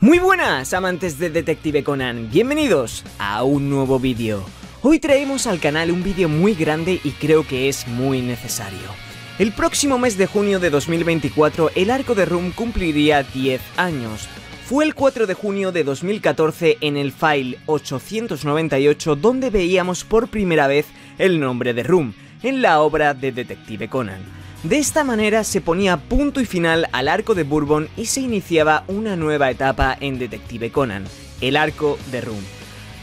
Muy buenas amantes de Detective Conan, bienvenidos a un nuevo vídeo. Hoy traemos al canal un vídeo muy grande y creo que es muy necesario. El próximo mes de junio de 2024 el arco de Room cumpliría 10 años. Fue el 4 de junio de 2014 en el file 898 donde veíamos por primera vez el nombre de Room en la obra de Detective Conan. De esta manera se ponía punto y final al arco de Bourbon y se iniciaba una nueva etapa en Detective Conan, el arco de Room.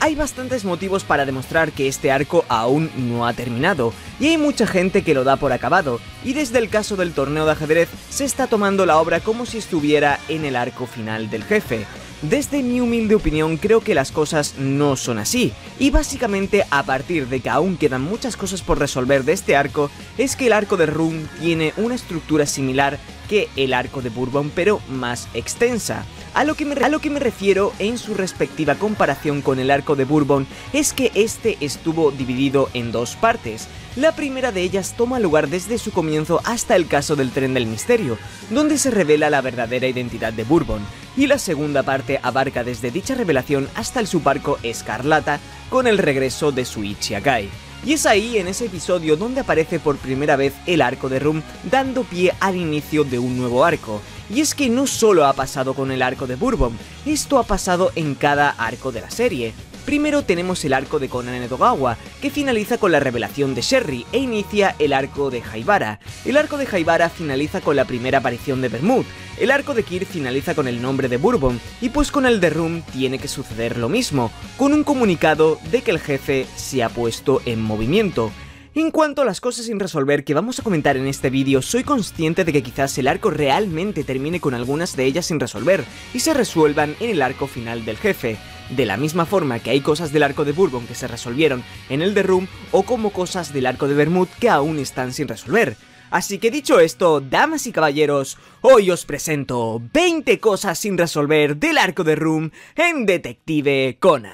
Hay bastantes motivos para demostrar que este arco aún no ha terminado, y hay mucha gente que lo da por acabado, y desde el caso del torneo de ajedrez se está tomando la obra como si estuviera en el arco final del jefe, desde mi humilde opinión creo que las cosas no son así, y básicamente a partir de que aún quedan muchas cosas por resolver de este arco, es que el arco de Rune tiene una estructura similar que el arco de Bourbon pero más extensa. A lo, que me, a lo que me refiero en su respectiva comparación con el arco de Bourbon es que este estuvo dividido en dos partes, la primera de ellas toma lugar desde su comienzo hasta el caso del tren del misterio, donde se revela la verdadera identidad de Bourbon, y la segunda parte abarca desde dicha revelación hasta el subarco Escarlata con el regreso de Suichi Akai. Y es ahí, en ese episodio, donde aparece por primera vez el arco de Rum, dando pie al inicio de un nuevo arco. Y es que no solo ha pasado con el arco de Bourbon, esto ha pasado en cada arco de la serie. Primero tenemos el arco de Conan Edogawa, que finaliza con la revelación de Sherry e inicia el arco de Haibara. El arco de Haibara finaliza con la primera aparición de Bermud, el arco de Kir finaliza con el nombre de Bourbon, y pues con el de Room tiene que suceder lo mismo, con un comunicado de que el jefe se ha puesto en movimiento. En cuanto a las cosas sin resolver que vamos a comentar en este vídeo, soy consciente de que quizás el arco realmente termine con algunas de ellas sin resolver, y se resuelvan en el arco final del jefe. De la misma forma que hay cosas del arco de Bourbon que se resolvieron en el de Room, o como cosas del arco de Bermud que aún están sin resolver. Así que dicho esto, damas y caballeros, hoy os presento 20 cosas sin resolver del arco de Room en Detective Conan.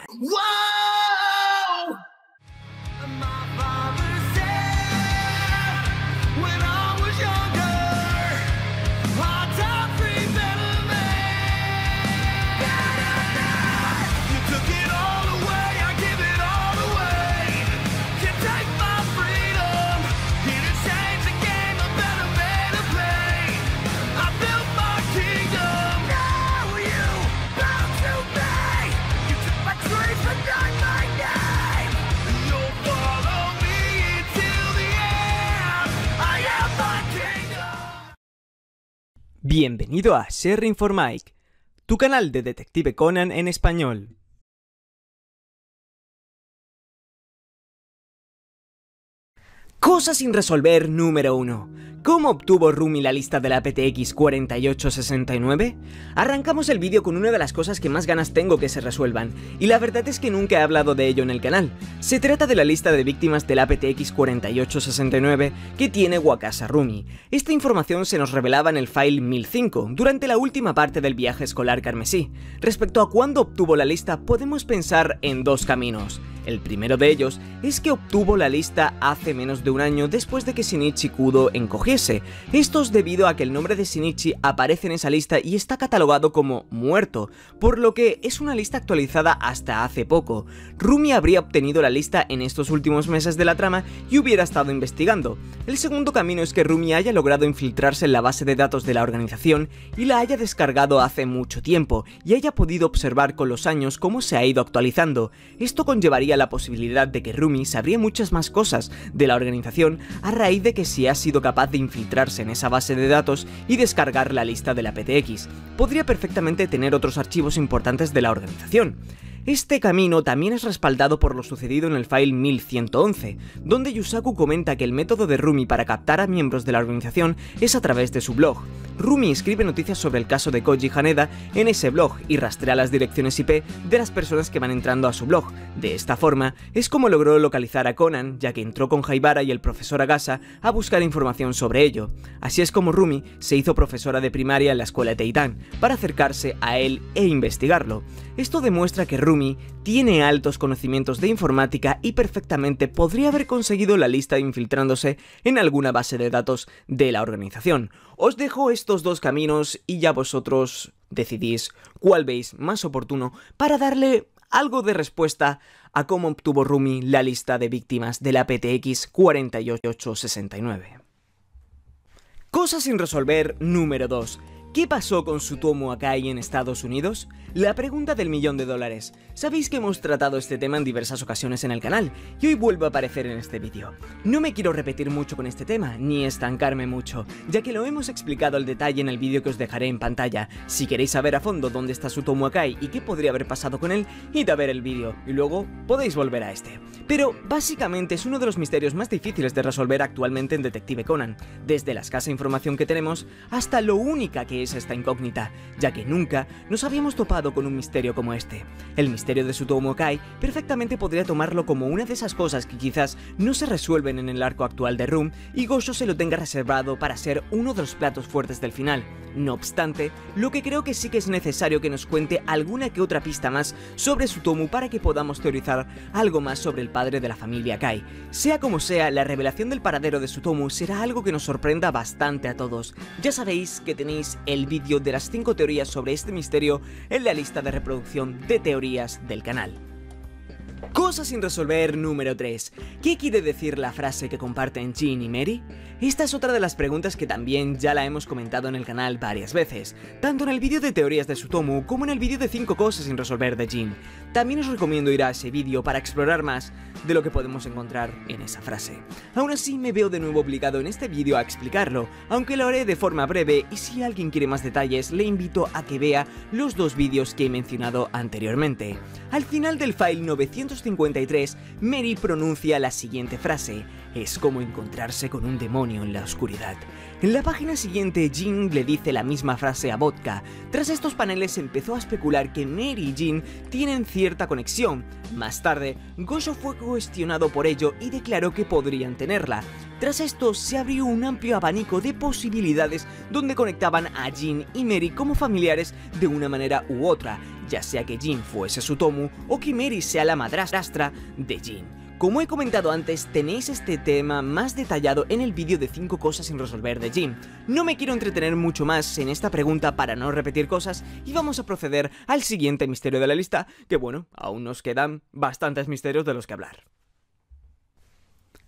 Bienvenido a Sharing for tu canal de Detective Conan en español. Cosa sin resolver número 1. ¿Cómo obtuvo Rumi la lista de la PTX 4869? Arrancamos el vídeo con una de las cosas que más ganas tengo que se resuelvan, y la verdad es que nunca he hablado de ello en el canal. Se trata de la lista de víctimas de la PTX 4869 que tiene Wakasa Rumi. Esta información se nos revelaba en el file 1005, durante la última parte del viaje escolar carmesí. Respecto a cuándo obtuvo la lista, podemos pensar en dos caminos. El primero de ellos es que obtuvo la lista hace menos de un año después de que Shinichi Kudo encogiese. Esto es debido a que el nombre de Shinichi aparece en esa lista y está catalogado como muerto, por lo que es una lista actualizada hasta hace poco. Rumi habría obtenido la lista en estos últimos meses de la trama y hubiera estado investigando. El segundo camino es que Rumi haya logrado infiltrarse en la base de datos de la organización y la haya descargado hace mucho tiempo y haya podido observar con los años cómo se ha ido actualizando. Esto conllevaría la posibilidad de que Rumi sabría muchas más cosas de la organización a raíz de que si ha sido capaz de infiltrarse en esa base de datos y descargar la lista de la PTX. Podría perfectamente tener otros archivos importantes de la organización. Este camino también es respaldado por lo sucedido en el file 1111, donde Yusaku comenta que el método de Rumi para captar a miembros de la organización es a través de su blog. Rumi escribe noticias sobre el caso de Koji Haneda en ese blog y rastrea las direcciones IP de las personas que van entrando a su blog. De esta forma, es como logró localizar a Conan, ya que entró con Haibara y el profesor Agasa a buscar información sobre ello. Así es como Rumi se hizo profesora de primaria en la escuela Teitan, para acercarse a él e investigarlo. Esto demuestra que Rumi Rumi tiene altos conocimientos de informática y perfectamente podría haber conseguido la lista infiltrándose en alguna base de datos de la organización. Os dejo estos dos caminos y ya vosotros decidís cuál veis más oportuno para darle algo de respuesta a cómo obtuvo Rumi la lista de víctimas de la PTX 4869. Cosas sin resolver número 2. ¿Qué pasó con Sutomu Akai en Estados Unidos? La pregunta del millón de dólares. Sabéis que hemos tratado este tema en diversas ocasiones en el canal, y hoy vuelvo a aparecer en este vídeo. No me quiero repetir mucho con este tema, ni estancarme mucho, ya que lo hemos explicado al detalle en el vídeo que os dejaré en pantalla. Si queréis saber a fondo dónde está Sutomu Akai y qué podría haber pasado con él, id a ver el vídeo, y luego podéis volver a este. Pero básicamente es uno de los misterios más difíciles de resolver actualmente en Detective Conan, desde la escasa información que tenemos hasta lo única que es esta incógnita, ya que nunca nos habíamos topado con un misterio como este. El misterio de Sutomu Kai perfectamente podría tomarlo como una de esas cosas que quizás no se resuelven en el arco actual de Room y Gosho se lo tenga reservado para ser uno de los platos fuertes del final. No obstante, lo que creo que sí que es necesario que nos cuente alguna que otra pista más sobre Sutomu para que podamos teorizar algo más sobre el padre de la familia Kai. Sea como sea, la revelación del paradero de Sutomu será algo que nos sorprenda bastante a todos. Ya sabéis que tenéis el vídeo de las 5 teorías sobre este misterio en la lista de reproducción de teorías del canal. Cosa sin resolver número 3. ¿Qué quiere decir la frase que comparten Jean y Mary? Esta es otra de las preguntas que también ya la hemos comentado en el canal varias veces, tanto en el vídeo de teorías de Sutomu como en el vídeo de 5 cosas sin resolver de Jean. También os recomiendo ir a ese vídeo para explorar más de lo que podemos encontrar en esa frase. Aún así me veo de nuevo obligado en este vídeo a explicarlo, aunque lo haré de forma breve y si alguien quiere más detalles le invito a que vea los dos vídeos que he mencionado anteriormente. Al final del file 953, Mary pronuncia la siguiente frase, es como encontrarse con un demonio en la oscuridad. En la página siguiente, Jean le dice la misma frase a Vodka. Tras estos paneles empezó a especular que Mary y Jean tienen cierta conexión. Más tarde, Gosho fue cuestionado por ello y declaró que podrían tenerla. Tras esto, se abrió un amplio abanico de posibilidades donde conectaban a Jean y Mary como familiares de una manera u otra, ya sea que Jean fuese su Tomu o que Mary sea la madrastra de Jean. Como he comentado antes, tenéis este tema más detallado en el vídeo de 5 cosas sin resolver de Jim. No me quiero entretener mucho más en esta pregunta para no repetir cosas y vamos a proceder al siguiente misterio de la lista, que bueno, aún nos quedan bastantes misterios de los que hablar.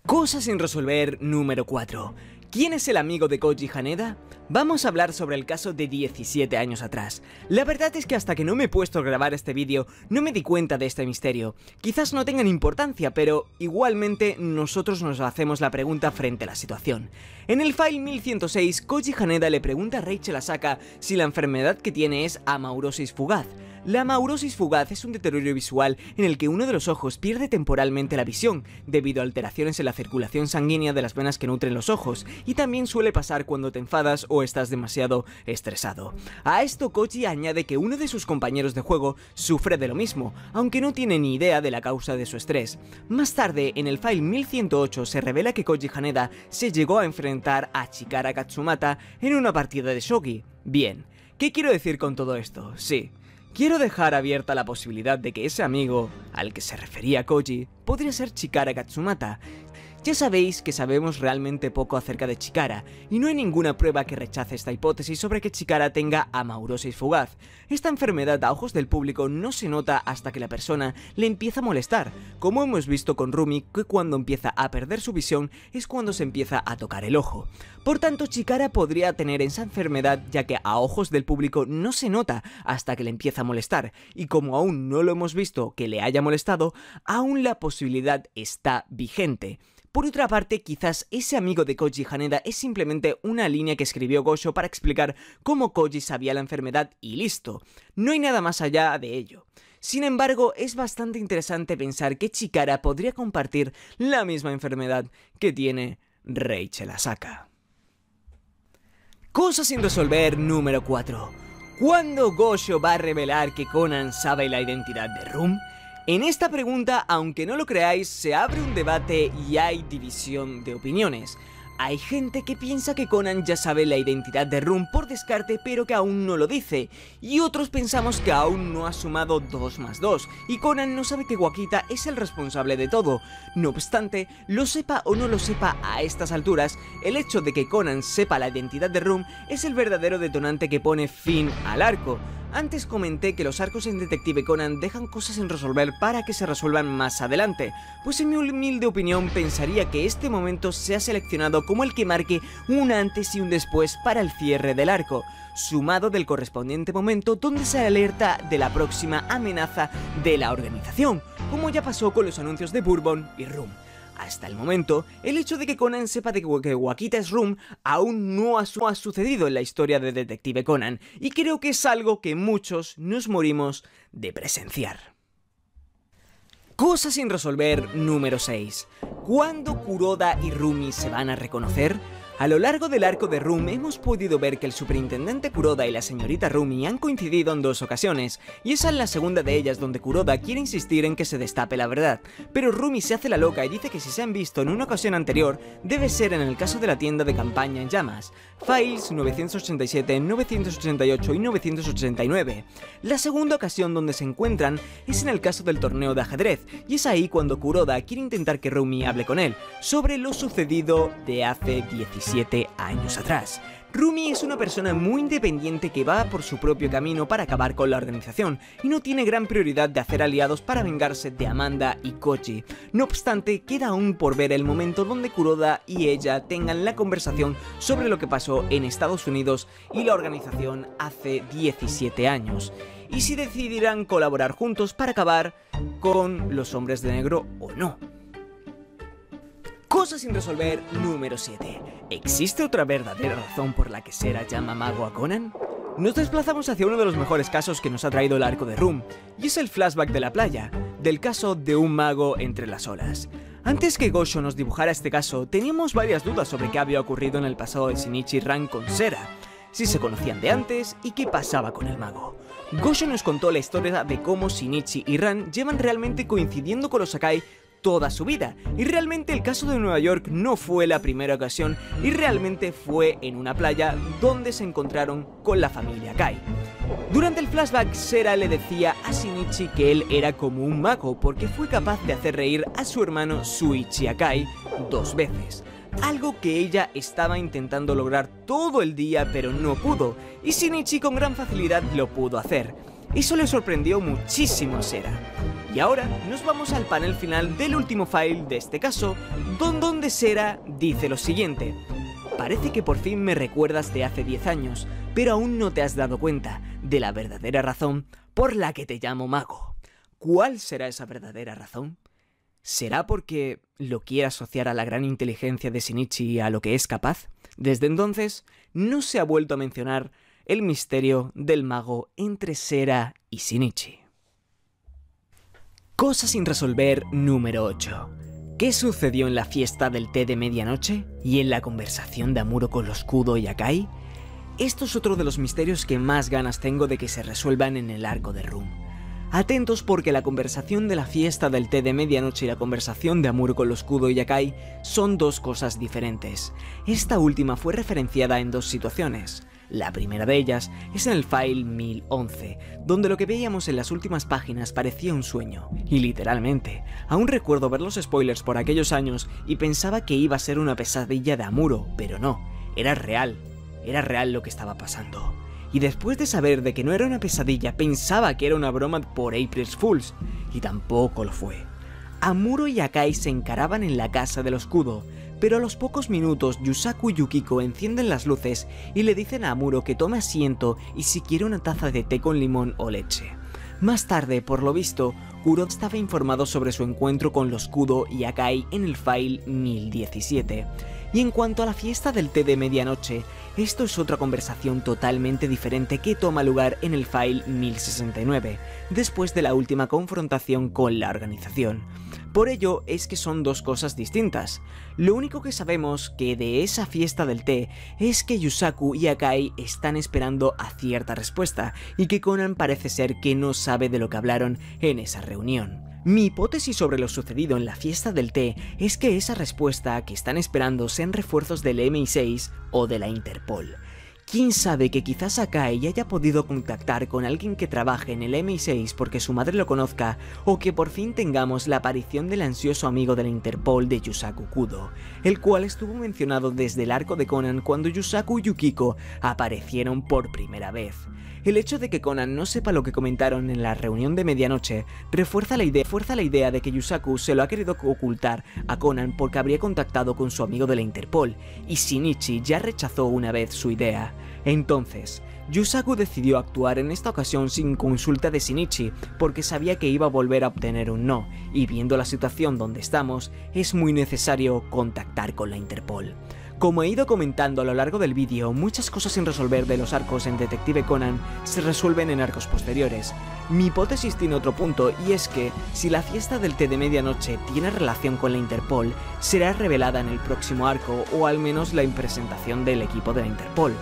Cosas sin resolver número 4. ¿Quién es el amigo de Koji Haneda? Vamos a hablar sobre el caso de 17 años atrás. La verdad es que hasta que no me he puesto a grabar este vídeo, no me di cuenta de este misterio. Quizás no tengan importancia, pero igualmente nosotros nos hacemos la pregunta frente a la situación. En el file 1106, Koji Haneda le pregunta a Rachel Asaka si la enfermedad que tiene es amaurosis fugaz. La maurosis fugaz es un deterioro visual en el que uno de los ojos pierde temporalmente la visión, debido a alteraciones en la circulación sanguínea de las venas que nutren los ojos, y también suele pasar cuando te enfadas o estás demasiado estresado. A esto Koji añade que uno de sus compañeros de juego sufre de lo mismo, aunque no tiene ni idea de la causa de su estrés. Más tarde, en el file 1108 se revela que Koji Haneda se llegó a enfrentar a Chikara Katsumata en una partida de shogi. Bien, ¿qué quiero decir con todo esto? Sí, Quiero dejar abierta la posibilidad de que ese amigo, al que se refería Koji, podría ser Chikara Katsumata, ya sabéis que sabemos realmente poco acerca de Chikara, y no hay ninguna prueba que rechace esta hipótesis sobre que Chikara tenga amaurosis fugaz. Esta enfermedad a ojos del público no se nota hasta que la persona le empieza a molestar, como hemos visto con Rumi que cuando empieza a perder su visión es cuando se empieza a tocar el ojo. Por tanto, Chikara podría tener esa enfermedad ya que a ojos del público no se nota hasta que le empieza a molestar, y como aún no lo hemos visto que le haya molestado, aún la posibilidad está vigente. Por otra parte, quizás ese amigo de Koji Haneda es simplemente una línea que escribió Gosho para explicar cómo Koji sabía la enfermedad y listo. No hay nada más allá de ello. Sin embargo, es bastante interesante pensar que Chikara podría compartir la misma enfermedad que tiene Rachel Asaka. Cosa sin resolver número 4. ¿Cuándo Gosho va a revelar que Conan sabe la identidad de Rum? En esta pregunta, aunque no lo creáis, se abre un debate y hay división de opiniones. Hay gente que piensa que Conan ya sabe la identidad de Rum por descarte pero que aún no lo dice, y otros pensamos que aún no ha sumado 2 más 2, y Conan no sabe que Wakita es el responsable de todo. No obstante, lo sepa o no lo sepa a estas alturas, el hecho de que Conan sepa la identidad de Rum es el verdadero detonante que pone fin al arco. Antes comenté que los arcos en Detective Conan dejan cosas sin resolver para que se resuelvan más adelante, pues en mi humilde opinión pensaría que este momento se ha seleccionado como el que marque un antes y un después para el cierre del arco, sumado del correspondiente momento donde se alerta de la próxima amenaza de la organización, como ya pasó con los anuncios de Bourbon y Rum. Hasta el momento, el hecho de que Conan sepa de que es Room aún no ha, ha, sucedido en la historia de Detective Conan, y creo que es algo que muchos nos morimos de presenciar. Cosa sin resolver número 6. ¿Cuándo Kuroda y Rumi se van a reconocer? A lo largo del arco de Room hemos podido ver que el superintendente Kuroda y la señorita Rumi han coincidido en dos ocasiones, y esa es la segunda de ellas donde Kuroda quiere insistir en que se destape la verdad, pero Rumi se hace la loca y dice que si se han visto en una ocasión anterior, debe ser en el caso de la tienda de campaña en llamas, Files 987, 988 y 989. La segunda ocasión donde se encuentran es en el caso del torneo de ajedrez, y es ahí cuando Kuroda quiere intentar que Rumi hable con él sobre lo sucedido de hace 17 años atrás. Rumi es una persona muy independiente que va por su propio camino para acabar con la organización y no tiene gran prioridad de hacer aliados para vengarse de Amanda y Kochi. No obstante, queda aún por ver el momento donde Kuroda y ella tengan la conversación sobre lo que pasó en Estados Unidos y la organización hace 17 años y si decidirán colaborar juntos para acabar con los hombres de negro o no. Cosa sin resolver número 7. ¿Existe otra verdadera razón por la que Sera llama mago a Conan? Nos desplazamos hacia uno de los mejores casos que nos ha traído el arco de Room, y es el flashback de la playa, del caso de un mago entre las olas. Antes que Gosho nos dibujara este caso, teníamos varias dudas sobre qué había ocurrido en el pasado de Shinichi Ran con Sera, si se conocían de antes y qué pasaba con el mago. Gosho nos contó la historia de cómo Shinichi y Ran llevan realmente coincidiendo con los Sakai toda su vida. Y realmente el caso de Nueva York no fue la primera ocasión y realmente fue en una playa donde se encontraron con la familia Kai. Durante el flashback, Sera le decía a Shinichi que él era como un mago porque fue capaz de hacer reír a su hermano Suichi Akai dos veces. Algo que ella estaba intentando lograr todo el día pero no pudo, y Shinichi con gran facilidad lo pudo hacer. Eso le sorprendió muchísimo a Sera. Y ahora nos vamos al panel final del último file de este caso, donde Sera dice lo siguiente. Parece que por fin me recuerdas de hace 10 años, pero aún no te has dado cuenta de la verdadera razón por la que te llamo mago. ¿Cuál será esa verdadera razón? ¿Será porque lo quiere asociar a la gran inteligencia de Shinichi y a lo que es capaz? Desde entonces, no se ha vuelto a mencionar el misterio del mago entre Sera y Shinichi. Cosa sin resolver número 8. ¿Qué sucedió en la fiesta del té de medianoche y en la conversación de Amuro con los Kudo y Akai? Esto es otro de los misterios que más ganas tengo de que se resuelvan en el arco de Rum. Atentos porque la conversación de la fiesta del té de medianoche y la conversación de Amuro con los Kudo y Akai son dos cosas diferentes. Esta última fue referenciada en dos situaciones. La primera de ellas es en el file 1011, donde lo que veíamos en las últimas páginas parecía un sueño, y literalmente, aún recuerdo ver los spoilers por aquellos años y pensaba que iba a ser una pesadilla de Amuro, pero no, era real, era real lo que estaba pasando. Y después de saber de que no era una pesadilla, pensaba que era una broma por April's Fools, y tampoco lo fue. Amuro y Akai se encaraban en la casa del escudo, pero a los pocos minutos Yusaku y Yukiko encienden las luces y le dicen a Amuro que tome asiento y si quiere una taza de té con limón o leche. Más tarde, por lo visto, Kuro estaba informado sobre su encuentro con los Kudo y Akai en el file 1017. Y en cuanto a la fiesta del té de medianoche, esto es otra conversación totalmente diferente que toma lugar en el file 1069, después de la última confrontación con la organización. Por ello es que son dos cosas distintas. Lo único que sabemos que de esa fiesta del té es que Yusaku y Akai están esperando a cierta respuesta y que Conan parece ser que no sabe de lo que hablaron en esa reunión. Mi hipótesis sobre lo sucedido en la fiesta del té es que esa respuesta que están esperando sean refuerzos del MI6 o de la Interpol. Quién sabe que quizás Akai haya podido contactar con alguien que trabaje en el MI6 porque su madre lo conozca, o que por fin tengamos la aparición del ansioso amigo de la Interpol de Yusaku Kudo, el cual estuvo mencionado desde el arco de Conan cuando Yusaku y Yukiko aparecieron por primera vez. El hecho de que Conan no sepa lo que comentaron en la reunión de medianoche refuerza la idea, la idea de que Yusaku se lo ha querido ocultar a Conan porque habría contactado con su amigo de la Interpol, y Shinichi ya rechazó una vez su idea. Entonces, Yusaku decidió actuar en esta ocasión sin consulta de Shinichi, porque sabía que iba a volver a obtener un no, y viendo la situación donde estamos, es muy necesario contactar con la Interpol. Como he ido comentando a lo largo del vídeo, muchas cosas sin resolver de los arcos en Detective Conan se resuelven en arcos posteriores. Mi hipótesis tiene otro punto y es que, si la fiesta del té de medianoche tiene relación con la Interpol, será revelada en el próximo arco o al menos la impresentación del equipo de la Interpol.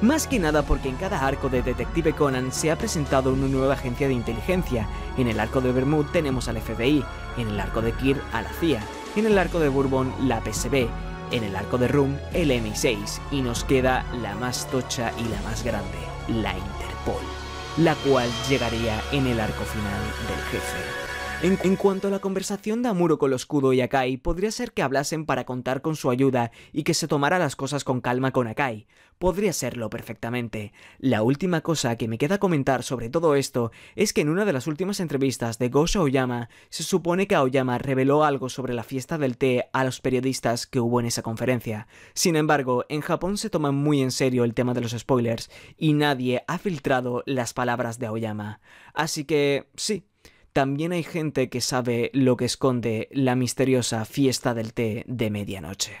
Más que nada porque en cada arco de Detective Conan se ha presentado una nueva agencia de inteligencia. En el arco de Bermud tenemos al FBI, en el arco de Kir a la CIA, en el arco de Bourbon la PSB en el arco de Room el M6 y nos queda la más tocha y la más grande, la Interpol, la cual llegaría en el arco final del jefe. En, cuanto a la conversación de Amuro con los Kudo y Akai, podría ser que hablasen para contar con su ayuda y que se tomara las cosas con calma con Akai. Podría serlo perfectamente. La última cosa que me queda comentar sobre todo esto es que en una de las últimas entrevistas de Gosho Aoyama se supone que Aoyama reveló algo sobre la fiesta del té a los periodistas que hubo en esa conferencia. Sin embargo, en Japón se toma muy en serio el tema de los spoilers y nadie ha filtrado las palabras de Aoyama. Así que sí, también hay gente que sabe lo que esconde la misteriosa fiesta del té de medianoche.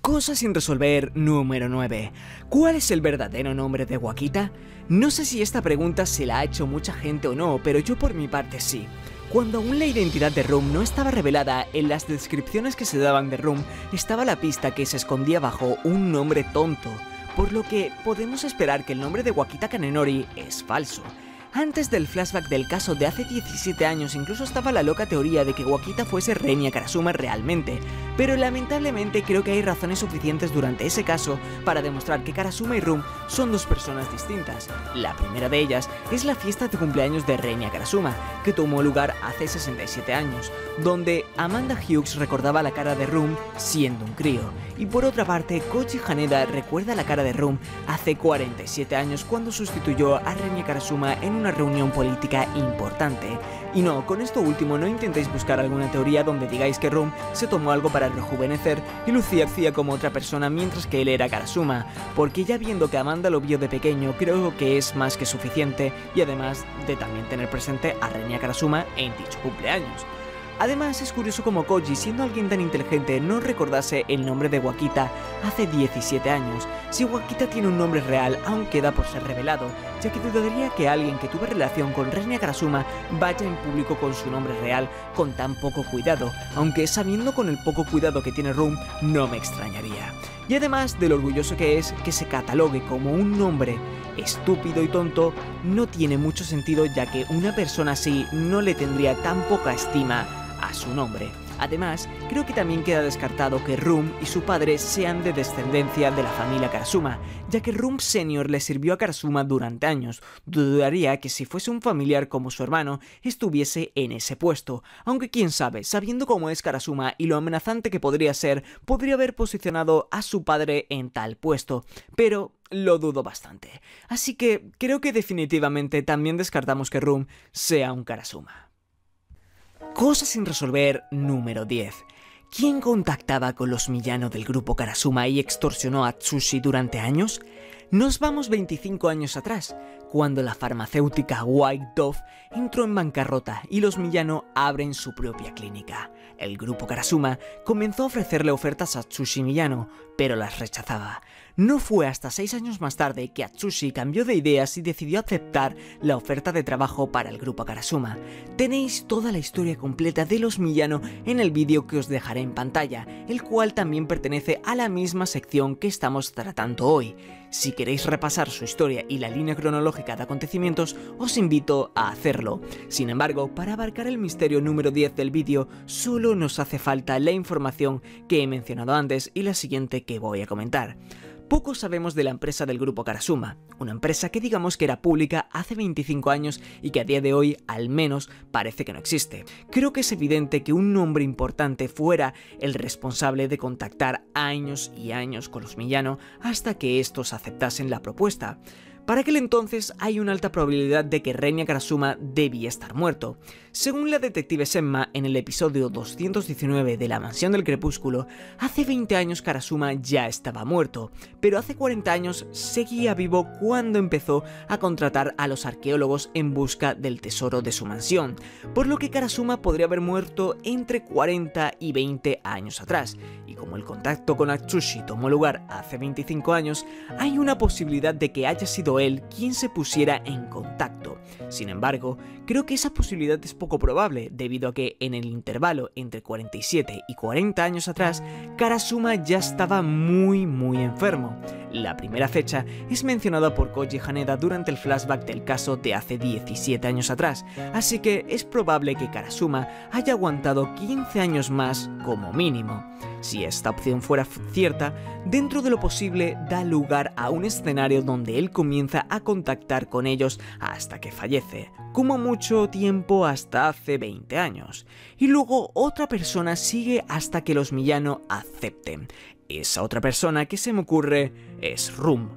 Cosa sin resolver número 9. ¿Cuál es el verdadero nombre de Wakita? No sé si esta pregunta se la ha hecho mucha gente o no, pero yo por mi parte sí. Cuando aún la identidad de Room no estaba revelada, en las descripciones que se daban de Room estaba la pista que se escondía bajo un nombre tonto, por lo que podemos esperar que el nombre de Wakita Kanenori es falso. Antes del flashback del caso de hace 17 años incluso estaba la loca teoría de que Wakita fuese Renia Karasuma realmente, pero lamentablemente creo que hay razones suficientes durante ese caso para demostrar que Karasuma y Rum son dos personas distintas. La primera de ellas es la fiesta de cumpleaños de Renia Karasuma, que tomó lugar hace 67 años, donde Amanda Hughes recordaba la cara de Rum siendo un crío, y por otra parte Koji Haneda recuerda la cara de Rum hace 47 años cuando sustituyó a Renia Karasuma en una reunión política importante. Y no, con esto último no intentéis buscar alguna teoría donde digáis que Rum se tomó algo para rejuvenecer y lucía hacía como otra persona mientras que él era Karasuma, porque ya viendo que Amanda lo vio de pequeño creo que es más que suficiente y además de también tener presente a Renia Karasuma en dicho cumpleaños. Además, es curioso como Koji, siendo alguien tan inteligente, no recordase el nombre de Wakita hace 17 años. Si Wakita tiene un nombre real, aún queda por ser revelado, ya que dudaría que alguien que tuvo relación con Reina Karasuma vaya en público con su nombre real con tan poco cuidado, aunque sabiendo con el poco cuidado que tiene Room, no me extrañaría. Y además de lo orgulloso que es que se catalogue como un nombre estúpido y tonto, no tiene mucho sentido ya que una persona así no le tendría tan poca estima a su nombre. Además, creo que también queda descartado que Rum y su padre sean de descendencia de la familia Karasuma, ya que Rum Senior le sirvió a Karasuma durante años. Dudaría que si fuese un familiar como su hermano, estuviese en ese puesto, aunque quién sabe, sabiendo cómo es Karasuma y lo amenazante que podría ser, podría haber posicionado a su padre en tal puesto, pero lo dudo bastante. Así que creo que definitivamente también descartamos que Rum sea un Karasuma. Cosa sin resolver número 10. ¿Quién contactaba con los Miyano del grupo Karasuma y extorsionó a Tsushi durante años? Nos vamos 25 años atrás, cuando la farmacéutica White Dove entró en bancarrota y los Miyano abren su propia clínica. El grupo Karasuma comenzó a ofrecerle ofertas a Tsushi Miyano, pero las rechazaba. No fue hasta seis años más tarde que Atsushi cambió de ideas y decidió aceptar la oferta de trabajo para el grupo Karasuma. Tenéis toda la historia completa de los Miyano en el vídeo que os dejaré en pantalla, el cual también pertenece a la misma sección que estamos tratando hoy. Si queréis repasar su historia y la línea cronológica de cada acontecimiento, os invito a hacerlo. Sin embargo, para abarcar el misterio número 10 del vídeo, solo nos hace falta la información que he mencionado antes y la siguiente que voy a comentar. Poco sabemos de la empresa del grupo Karasuma, una empresa que digamos que era pública hace 25 años y que a día de hoy al menos parece que no existe. Creo que es evidente que un nombre importante fuera el responsable de contactar años y años con los Millano hasta que estos aceptasen la propuesta. Para aquel entonces hay una alta probabilidad de que Renya Karasuma debía estar muerto. Según la detective Senma en el episodio 219 de La Mansión del Crepúsculo, hace 20 años Karasuma ya estaba muerto, pero hace 40 años seguía vivo cuando empezó a contratar a los arqueólogos en busca del tesoro de su mansión, por lo que Karasuma podría haber muerto entre 40 y 20 años atrás, y como el contacto con Atsushi tomó lugar hace 25 años, hay una posibilidad de que haya sido él quien se pusiera en contacto. Sin embargo, creo que esa posibilidad es poco probable, debido a que en el intervalo entre 47 y 40 años atrás, Karasuma ya estaba muy muy enfermo. La primera fecha es mencionada por Koji Haneda durante el flashback del caso de hace 17 años atrás, así que es probable que Karasuma haya aguantado 15 años más como mínimo. Si esta opción fuera cierta, dentro de lo posible da lugar a un escenario donde él comienza a contactar con ellos hasta que fallece, como mucho tiempo hasta hace 20 años, y luego otra persona sigue hasta que los Millano acepten. Esa otra persona que se me ocurre es Rum.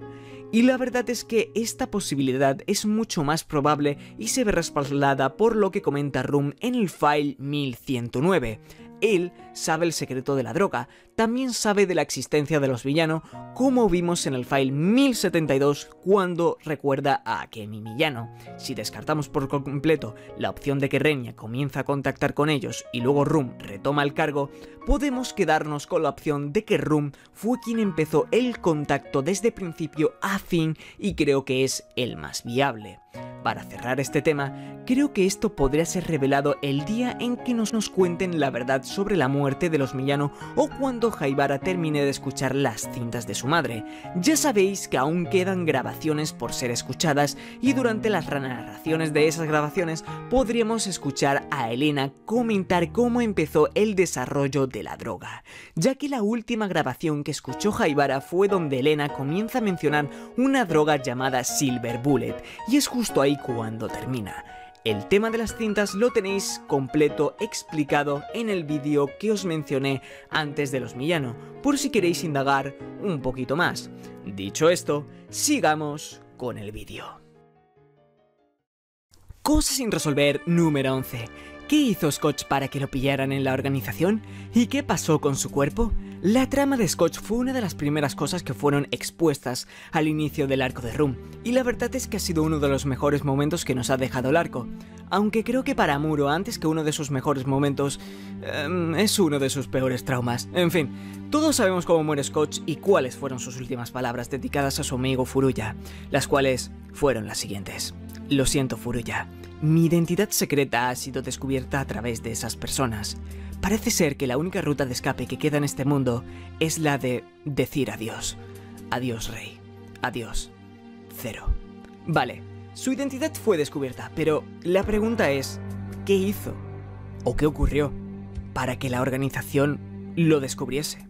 Y la verdad es que esta posibilidad es mucho más probable y se ve respaldada por lo que comenta Rum en el file 1109, él sabe el secreto de la droga, también sabe de la existencia de los villanos, como vimos en el file 1072 cuando recuerda a Akemi Millano. Si descartamos por completo la opción de que Renya comienza a contactar con ellos y luego Rum retoma el cargo, podemos quedarnos con la opción de que Rum fue quien empezó el contacto desde principio a fin y creo que es el más viable. Para cerrar este tema, creo que esto podría ser revelado el día en que nos, nos cuenten la verdad sobre la muerte de los Millano o cuando Jaibara termine de escuchar las cintas de su madre. Ya sabéis que aún quedan grabaciones por ser escuchadas y durante las narraciones de esas grabaciones podríamos escuchar a Elena comentar cómo empezó el desarrollo de la droga, ya que la última grabación que escuchó Jaibara fue donde Elena comienza a mencionar una droga llamada Silver Bullet y es justo ahí cuando termina. El tema de las cintas lo tenéis completo explicado en el vídeo que os mencioné antes de los Millano, por si queréis indagar un poquito más. Dicho esto, sigamos con el vídeo. Cosas sin resolver número 11. ¿Qué hizo Scotch para que lo pillaran en la organización? ¿Y qué pasó con su cuerpo? La trama de Scotch fue una de las primeras cosas que fueron expuestas al inicio del arco de Room, y la verdad es que ha sido uno de los mejores momentos que nos ha dejado el arco. Aunque creo que para Muro, antes que uno de sus mejores momentos, em, es uno de sus peores traumas. En fin, todos sabemos cómo muere Scotch y cuáles fueron sus últimas palabras dedicadas a su amigo Furuya, las cuales fueron las siguientes. Lo siento Furuya, mi identidad secreta ha sido descubierta a través de esas personas. Parece ser que la única ruta de escape que queda en este mundo es la de decir adiós. Adiós, Rey. Adiós. Cero. Vale, su identidad fue descubierta, pero la pregunta es, ¿qué hizo? ¿O qué ocurrió para que la organización lo descubriese?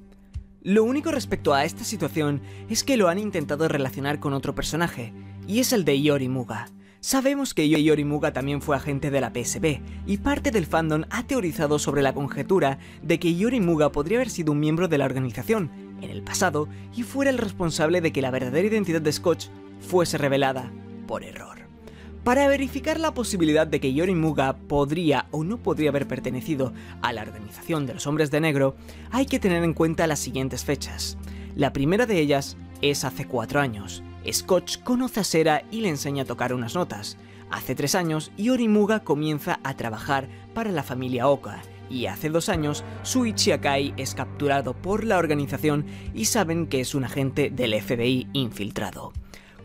Lo único respecto a esta situación es que lo han intentado relacionar con otro personaje, y es el de Yorimuga. Sabemos que Yorimuga también fue agente de la PSB, y parte del fandom ha teorizado sobre la conjetura de que Yorimuga podría haber sido un miembro de la organización en el pasado y fuera el responsable de que la verdadera identidad de Scotch fuese revelada por error. Para verificar la posibilidad de que Yorimuga podría o no podría haber pertenecido a la organización de los hombres de negro, hay que tener en cuenta las siguientes fechas. La primera de ellas es hace cuatro años, Scotch conoce a Sera y le enseña a tocar unas notas. Hace tres años, Yorimuga comienza a trabajar para la familia Oka, y hace dos años, Suichi Akai es capturado por la organización y saben que es un agente del FBI infiltrado.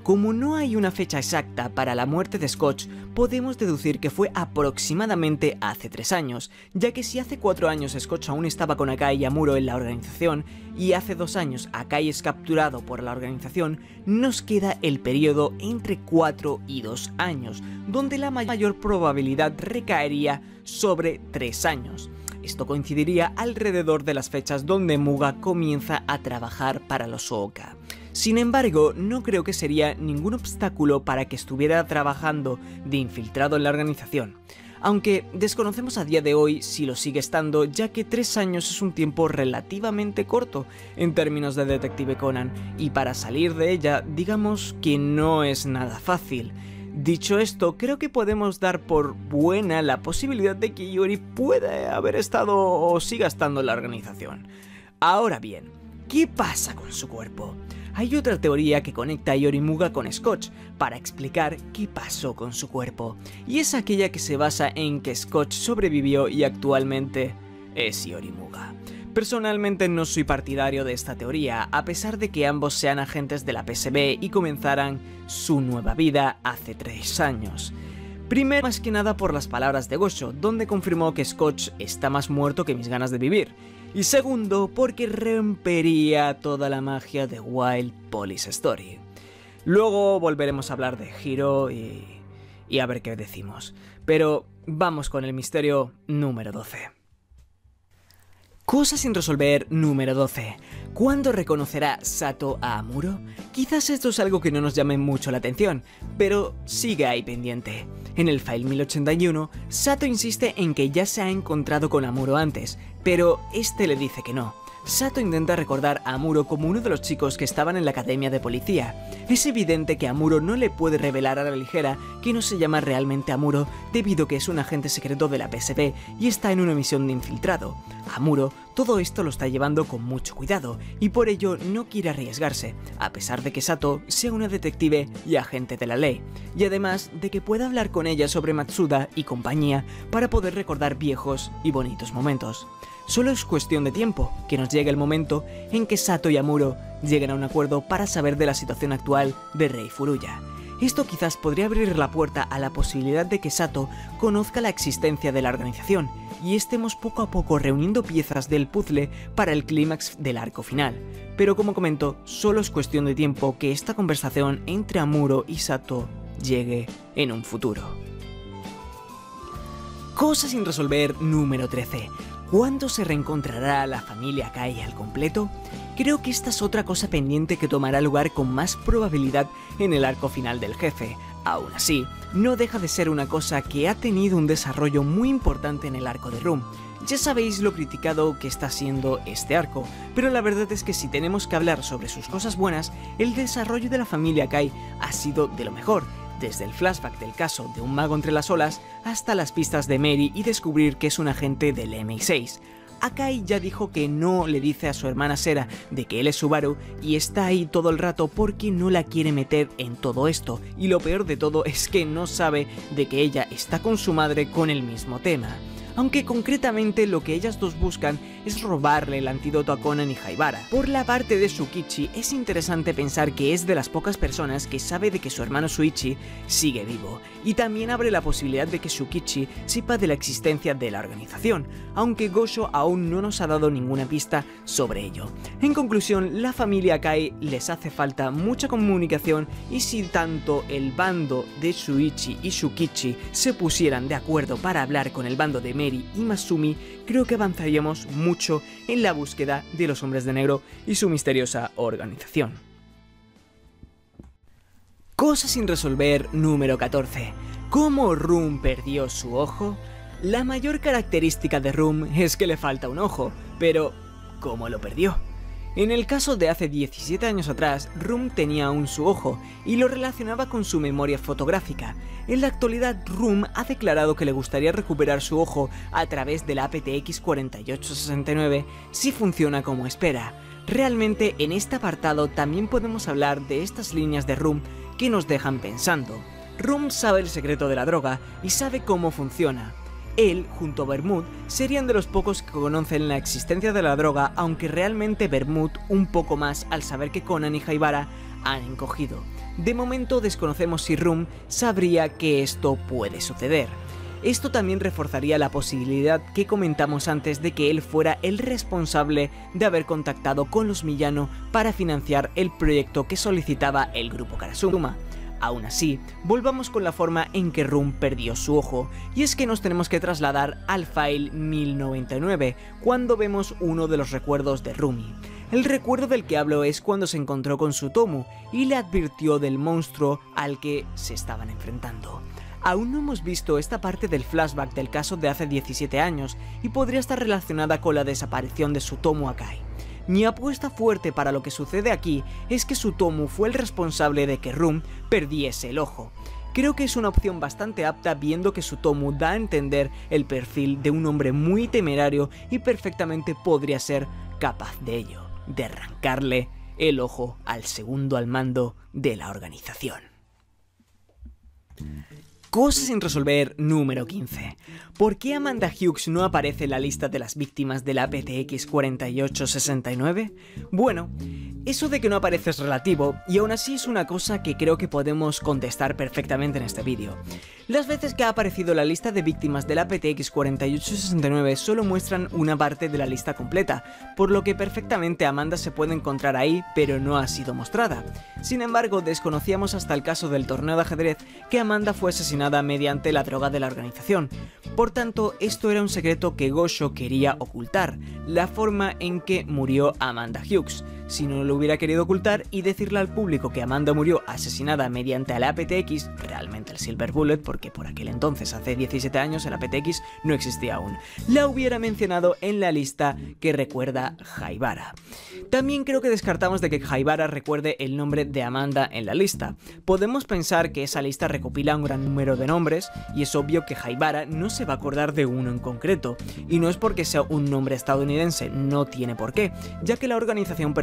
Como no hay una fecha exacta para la muerte de Scotch, podemos deducir que fue aproximadamente hace tres años, ya que si hace cuatro años Scotch aún estaba con Akai y Amuro en la organización, y hace dos años Akai es capturado por la organización, nos queda el periodo entre 4 y 2 años, donde la mayor probabilidad recaería sobre 3 años. Esto coincidiría alrededor de las fechas donde Muga comienza a trabajar para los Oka. Sin embargo, no creo que sería ningún obstáculo para que estuviera trabajando de infiltrado en la organización, aunque desconocemos a día de hoy si lo sigue estando ya que tres años es un tiempo relativamente corto en términos de Detective Conan y para salir de ella digamos que no es nada fácil. Dicho esto, creo que podemos dar por buena la posibilidad de que Yori pueda haber estado o siga estando en la organización. Ahora bien, ¿qué pasa con su cuerpo? Hay otra teoría que conecta a Yorimuga con Scotch para explicar qué pasó con su cuerpo, y es aquella que se basa en que Scotch sobrevivió y actualmente es Yorimuga. Personalmente no soy partidario de esta teoría, a pesar de que ambos sean agentes de la PSB y comenzaran su nueva vida hace tres años. Primero, más que nada por las palabras de Gosho, donde confirmó que Scotch está más muerto que mis ganas de vivir, y segundo, porque rompería toda la magia de Wild Police Story. Luego volveremos a hablar de Hiro y, y a ver qué decimos. Pero vamos con el misterio número 12. Cosa sin resolver número 12. ¿Cuándo reconocerá Sato a Amuro? Quizás esto es algo que no nos llame mucho la atención, pero sigue ahí pendiente. En el file 1081, Sato insiste en que ya se ha encontrado con Amuro antes, pero este le dice que no. Sato intenta recordar a Amuro como uno de los chicos que estaban en la academia de policía. Es evidente que Amuro no le puede revelar a la ligera que no se llama realmente Amuro debido que es un agente secreto de la PSP y está en una misión de infiltrado. Amuro todo esto lo está llevando con mucho cuidado y por ello no quiere arriesgarse, a pesar de que Sato sea una detective y agente de la ley, y además de que pueda hablar con ella sobre Matsuda y compañía para poder recordar viejos y bonitos momentos. Solo es cuestión de tiempo que nos llegue el momento en que Sato y Amuro lleguen a un acuerdo para saber de la situación actual de Rei Furuya. Esto quizás podría abrir la puerta a la posibilidad de que Sato conozca la existencia de la organización y estemos poco a poco reuniendo piezas del puzzle para el clímax del arco final. Pero como comento, solo es cuestión de tiempo que esta conversación entre Amuro y Sato llegue en un futuro. Cosa sin resolver número 13. ¿Cuándo se reencontrará la familia Kai al completo? Creo que esta es otra cosa pendiente que tomará lugar con más probabilidad en el arco final del jefe. Aún así, no deja de ser una cosa que ha tenido un desarrollo muy importante en el arco de Room. Ya sabéis lo criticado que está siendo este arco, pero la verdad es que si tenemos que hablar sobre sus cosas buenas, el desarrollo de la familia Kai ha sido de lo mejor, desde el flashback del caso de un mago entre las olas hasta las pistas de Mary y descubrir que es un agente del MI6. Akai ya dijo que no le dice a su hermana Sera de que él es Subaru y está ahí todo el rato porque no la quiere meter en todo esto y lo peor de todo es que no sabe de que ella está con su madre con el mismo tema aunque concretamente lo que ellas dos buscan es robarle el antídoto a Conan y Haibara. Por la parte de Shukichi, es interesante pensar que es de las pocas personas que sabe de que su hermano Suichi sigue vivo, y también abre la posibilidad de que Shukichi sepa de la existencia de la organización, aunque Gosho aún no nos ha dado ninguna pista sobre ello. En conclusión, la familia Kai les hace falta mucha comunicación y si tanto el bando de Shuichi y Shukichi se pusieran de acuerdo para hablar con el bando de Mei y Masumi, creo que avanzaríamos mucho en la búsqueda de los hombres de negro y su misteriosa organización. Cosa sin resolver número 14. ¿Cómo Room perdió su ojo? La mayor característica de Room es que le falta un ojo, pero ¿cómo lo perdió? En el caso de hace 17 años atrás, Room tenía aún su ojo y lo relacionaba con su memoria fotográfica. En la actualidad, Room ha declarado que le gustaría recuperar su ojo a través de la aptX 4869 si funciona como espera. Realmente en este apartado también podemos hablar de estas líneas de Room que nos dejan pensando. Room sabe el secreto de la droga y sabe cómo funciona. Él, junto a Bermud, serían de los pocos que conocen la existencia de la droga, aunque realmente Bermud un poco más al saber que Conan y Haibara han encogido. de momento desconocemos si Rum sabría que esto puede suceder. Esto también reforzaría la posibilidad que comentamos antes de que él fuera el responsable de haber contactado con los Millano para financiar el proyecto que solicitaba el grupo Karasuma. Aún así, volvamos con la forma en que Rum perdió su ojo, y es que nos tenemos que trasladar al file 1099, cuando vemos uno de los recuerdos de Rumi. El recuerdo del que hablo es cuando se encontró con su Tomo y le advirtió del monstruo al que se estaban enfrentando. Aún no hemos visto esta parte del flashback del caso de hace 17 años y podría estar relacionada con la desaparición de Sutomu Akai. Mi apuesta fuerte para lo que sucede aquí es que Sutomu fue el responsable de que Rum perdiese el ojo. Creo que es una opción bastante apta viendo que Sutomu da a entender el perfil de un hombre muy temerario y perfectamente podría ser capaz de ello, de arrancarle el ojo al segundo al mando de la organización. Cosas sin resolver número 15. ¿Por qué Amanda Hughes no aparece en la lista de las víctimas de la PTX 4869? Bueno, eso de que no aparece es relativo, y aún así es una cosa que creo que podemos contestar perfectamente en este vídeo. Las veces que ha aparecido la lista de víctimas de la PTX 4869 solo muestran una parte de la lista completa, por lo que perfectamente Amanda se puede encontrar ahí, pero no ha sido mostrada. Sin embargo, desconocíamos hasta el caso del torneo de ajedrez que Amanda fue asesinada mediante la droga de la organización. Por tanto, esto era un secreto que Gosho quería ocultar, la forma en que murió Amanda Hughes si no lo hubiera querido ocultar y decirle al público que Amanda murió asesinada mediante el APTX, realmente el Silver Bullet, porque por aquel entonces, hace 17 años, el APTX no existía aún, la hubiera mencionado en la lista que recuerda Jaibara. También creo que descartamos de que Jaibara recuerde el nombre de Amanda en la lista. Podemos pensar que esa lista recopila un gran número de nombres y es obvio que Jaibara no se va a acordar de uno en concreto. Y no es porque sea un nombre estadounidense, no tiene por qué, ya que la organización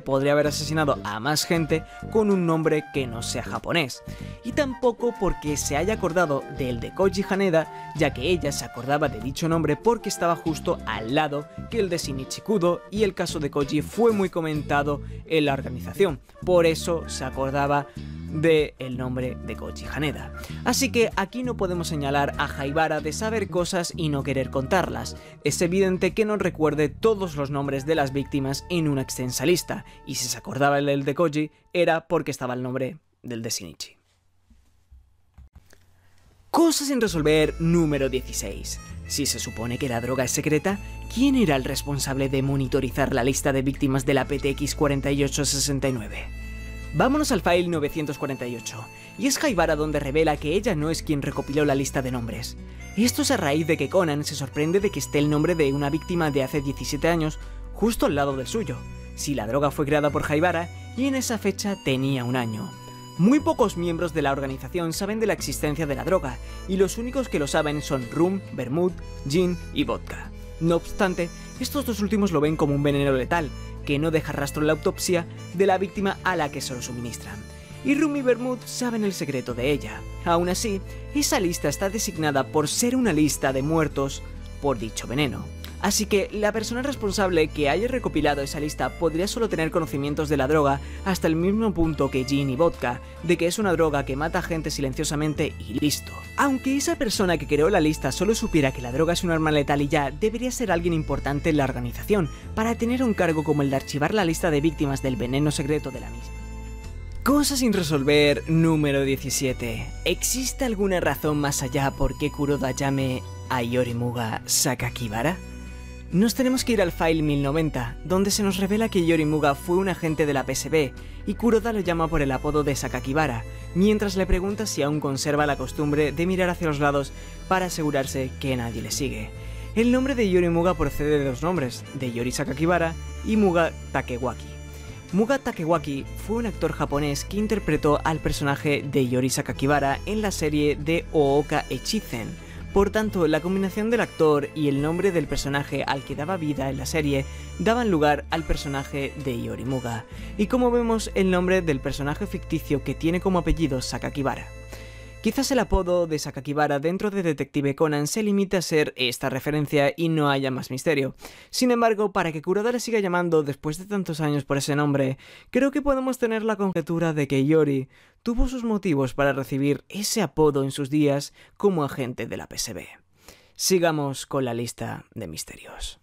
podría haber asesinado a más gente con un nombre que no sea japonés. Y tampoco porque se haya acordado del de Koji Haneda, ya que ella se acordaba de dicho nombre porque estaba justo al lado que el de Shinichi Kudo y el caso de Koji fue muy comentado en la organización, por eso se acordaba de el nombre de Koji Haneda. Así que aquí no podemos señalar a Jaibara de saber cosas y no querer contarlas. Es evidente que no recuerde todos los nombres de las víctimas en una extensa lista, y si se acordaba el de Koji era porque estaba el nombre del de Shinichi. Cosas sin resolver número 16. Si se supone que la droga es secreta, ¿quién era el responsable de monitorizar la lista de víctimas de la PTX 4869? Vámonos al file 948, y es Jaibara donde revela que ella no es quien recopiló la lista de nombres. Esto es a raíz de que Conan se sorprende de que esté el nombre de una víctima de hace 17 años justo al lado del suyo, si la droga fue creada por Jaibara y en esa fecha tenía un año. Muy pocos miembros de la organización saben de la existencia de la droga, y los únicos que lo saben son rum, vermouth, gin y vodka. No obstante, estos dos últimos lo ven como un veneno letal, que no deja rastro en la autopsia de la víctima a la que se lo suministran. Y Rum y Vermouth saben el secreto de ella. Aún así, esa lista está designada por ser una lista de muertos por dicho veneno. Así que la persona responsable que haya recopilado esa lista podría solo tener conocimientos de la droga hasta el mismo punto que gin y vodka, de que es una droga que mata gente silenciosamente y listo. Aunque esa persona que creó la lista solo supiera que la droga es un arma letal y ya, debería ser alguien importante en la organización, para tener un cargo como el de archivar la lista de víctimas del veneno secreto de la misma. Cosas sin resolver número 17. ¿Existe alguna razón más allá por qué Kuroda llame a Yorimuga Sakakibara? Nos tenemos que ir al file 1090, donde se nos revela que Yorimuga fue un agente de la PSB y Kuroda lo llama por el apodo de Sakakibara, mientras le pregunta si aún conserva la costumbre de mirar hacia los lados para asegurarse que nadie le sigue. El nombre de Yorimuga procede de dos nombres, de Yori Sakakibara y Muga Takewaki. Muga Takewaki fue un actor japonés que interpretó al personaje de Yori Sakakibara en la serie de Ooka Echizen, por tanto, la combinación del actor y el nombre del personaje al que daba vida en la serie daban lugar al personaje de Yorimuga, y como vemos el nombre del personaje ficticio que tiene como apellido Sakakibara. Quizás el apodo de Sakakibara dentro de Detective Conan se limite a ser esta referencia y no haya más misterio. Sin embargo, para que Kuroda le siga llamando después de tantos años por ese nombre, creo que podemos tener la conjetura de que Yori tuvo sus motivos para recibir ese apodo en sus días como agente de la PSB. Sigamos con la lista de misterios.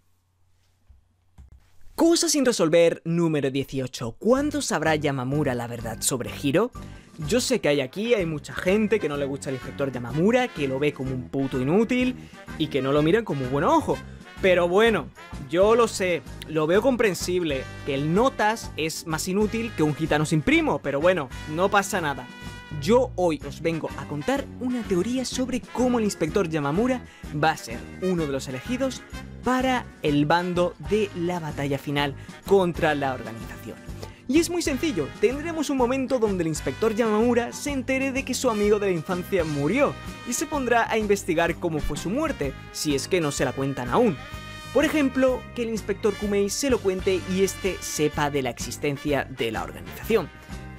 Cosa sin resolver número 18. ¿Cuándo sabrá Yamamura la verdad sobre Hiro? Yo sé que hay aquí, hay mucha gente que no le gusta el inspector Yamamura, que lo ve como un puto inútil y que no lo miran como un buen ojo. Pero bueno, yo lo sé, lo veo comprensible, que el Notas es más inútil que un gitano sin primo, pero bueno, no pasa nada. Yo hoy os vengo a contar una teoría sobre cómo el inspector Yamamura va a ser uno de los elegidos para el bando de la batalla final contra la organización. Y es muy sencillo, tendremos un momento donde el inspector Yamamura se entere de que su amigo de la infancia murió y se pondrá a investigar cómo fue su muerte, si es que no se la cuentan aún. Por ejemplo, que el inspector Kumei se lo cuente y este sepa de la existencia de la organización.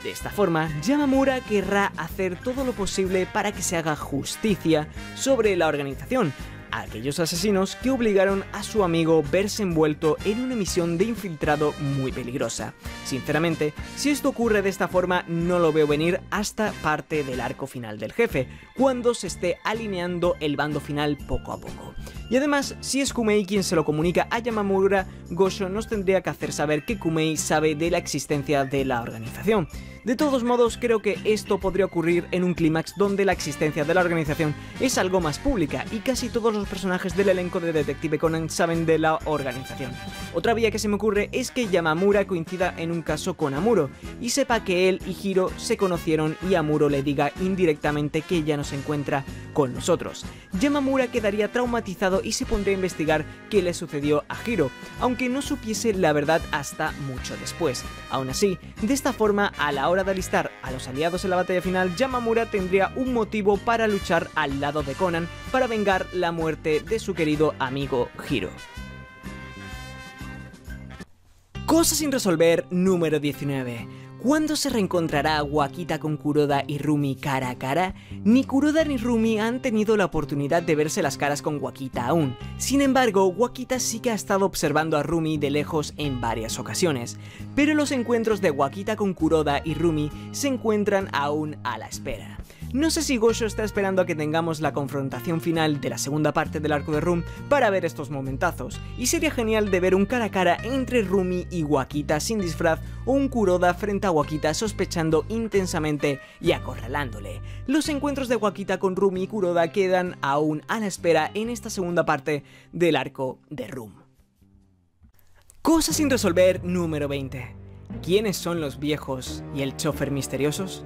De esta forma, Yamamura querrá hacer todo lo posible para que se haga justicia sobre la organización, a aquellos asesinos que obligaron a su amigo verse envuelto en una misión de infiltrado muy peligrosa. Sinceramente, si esto ocurre de esta forma no lo veo venir hasta parte del arco final del jefe, cuando se esté alineando el bando final poco a poco. Y además, si es Kumei quien se lo comunica a Yamamura, Gosho nos tendría que hacer saber que Kumei sabe de la existencia de la organización. De todos modos, creo que esto podría ocurrir en un clímax donde la existencia de la organización es algo más pública y casi todos los personajes del elenco de Detective Conan saben de la organización. Otra vía que se me ocurre es que Yamamura coincida en un caso con Amuro y sepa que él y Hiro se conocieron y Amuro le diga indirectamente que ya no se encuentra con nosotros. Yamamura quedaría traumatizado y se pondría a investigar qué le sucedió a Hiro, aunque no supiese la verdad hasta mucho después. Aún así, de esta forma, a la hora de alistar a los aliados en la batalla final, Yamamura tendría un motivo para luchar al lado de Conan para vengar la muerte de su querido amigo Hiro. Cosa sin resolver número 19. ¿Cuándo se reencontrará Wakita con Kuroda y Rumi cara a cara? Ni Kuroda ni Rumi han tenido la oportunidad de verse las caras con Wakita aún. Sin embargo, Wakita sí que ha estado observando a Rumi de lejos en varias ocasiones. Pero los encuentros de Wakita con Kuroda y Rumi se encuentran aún a la espera. No sé si Gosho está esperando a que tengamos la confrontación final de la segunda parte del arco de Rum para ver estos momentazos, y sería genial de ver un cara a cara entre Rumi y Wakita sin disfraz o un Kuroda frente a Wakita sospechando intensamente y acorralándole. Los encuentros de Wakita con Rumi y Kuroda quedan aún a la espera en esta segunda parte del arco de Rum. Cosa sin resolver número 20. ¿Quiénes son los viejos y el chofer misteriosos?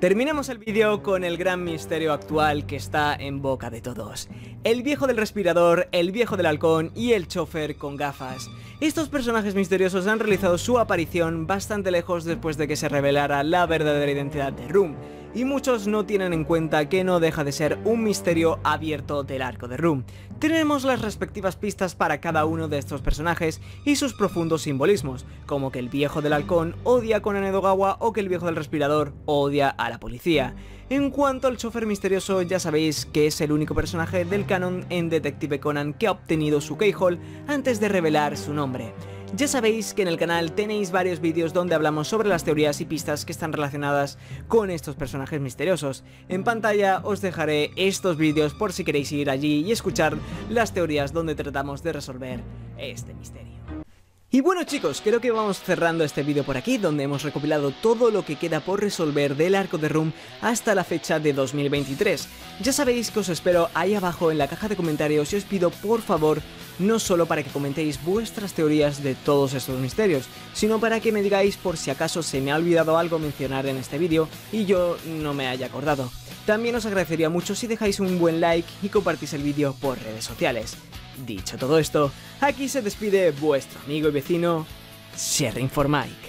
Terminamos el vídeo con el gran misterio actual que está en boca de todos. El viejo del respirador, el viejo del halcón y el chofer con gafas. Estos personajes misteriosos han realizado su aparición bastante lejos después de que se revelara la verdadera identidad de Room y muchos no tienen en cuenta que no deja de ser un misterio abierto del arco de Room. Tenemos las respectivas pistas para cada uno de estos personajes y sus profundos simbolismos, como que el viejo del halcón odia con Anedogawa o que el viejo del respirador odia a la policía. En cuanto al chofer misterioso, ya sabéis que es el único personaje del canon en Detective Conan que ha obtenido su keyhole antes de revelar su nombre. Ya sabéis que en el canal tenéis varios vídeos donde hablamos sobre las teorías y pistas que están relacionadas con estos personajes misteriosos. En pantalla os dejaré estos vídeos por si queréis ir allí y escuchar las teorías donde tratamos de resolver este misterio. Y bueno chicos, creo que vamos cerrando este vídeo por aquí, donde hemos recopilado todo lo que queda por resolver del arco de Room hasta la fecha de 2023. Ya sabéis que os espero ahí abajo en la caja de comentarios y os pido por favor no solo para que comentéis vuestras teorías de todos estos misterios, sino para que me digáis por si acaso se me ha olvidado algo mencionar en este vídeo y yo no me haya acordado. También os agradecería mucho si dejáis un buen like y compartís el vídeo por redes sociales. Dicho todo esto, aquí se despide vuestro amigo y vecino, Sherry Mike.